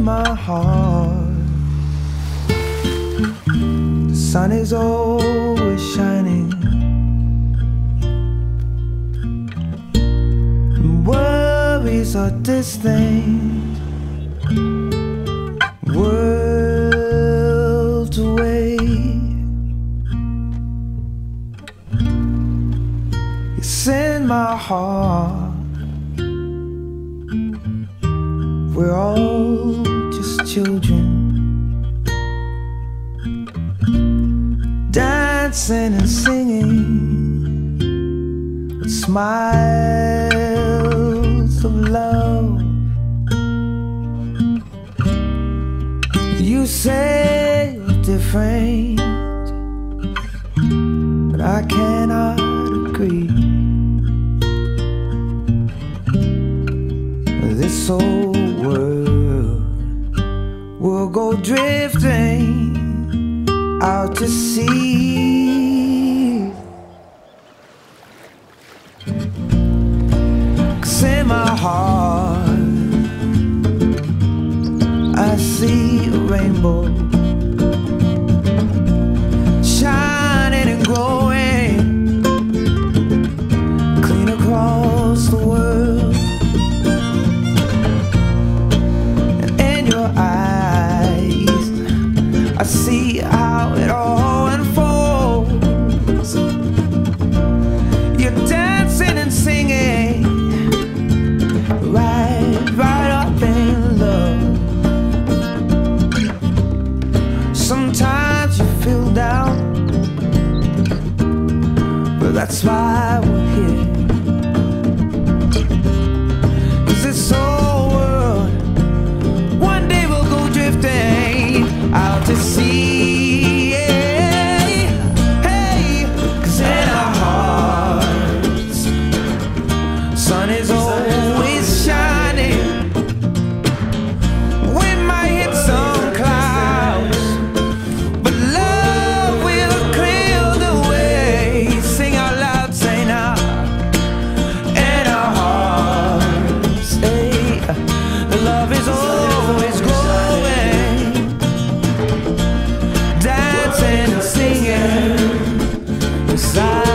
my heart. The sun is always shining. Worries are distant. Worlds away. It's in my heart. We're all children dancing and singing with smiles of love. You say you're different, but I cannot agree. This old world will go drifting out to sea. Cause in my heart, I see a rainbow that's why love is always growing. Dancing and singing. Beside